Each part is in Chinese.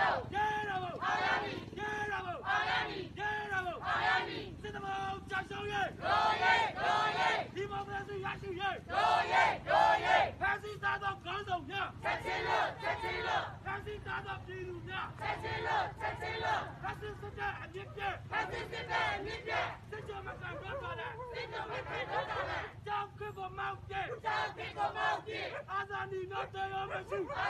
耶拉姆，阿拉米，耶拉姆，阿拉米，耶拉姆，阿拉米。在咱们家乡耶，罗耶，罗耶，你们不是家乡耶，罗耶，罗耶。开始打造广东人，千千乐，千千乐。开始打造记录人，千千乐，千千乐。开始塑造民族人，开始塑造民族人。新中国共产党人，新中国共产党人。艰苦不怕吃，艰苦不怕吃。阿丹尼娜，加油！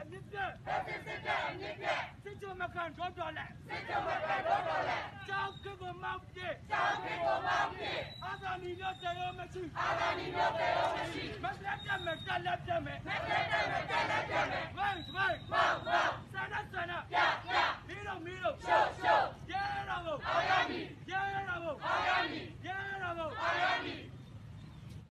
အမြင့်ပြတ်စစ်စစ်တဲ့အမြင့်ပြတ်စစ်ချုံမကန်တော့တော့လဲစစ်ချုံမကန်တော့တော့လဲကြောက်ကိုမောက်ပြေကြောက်ကိုမောက်ပြေအာသာနီရောတေရောမရှိအာသာနီရောတေရောမရှိမက်လက်ပြက်မက်လက်ပြက်မက်မက်လက်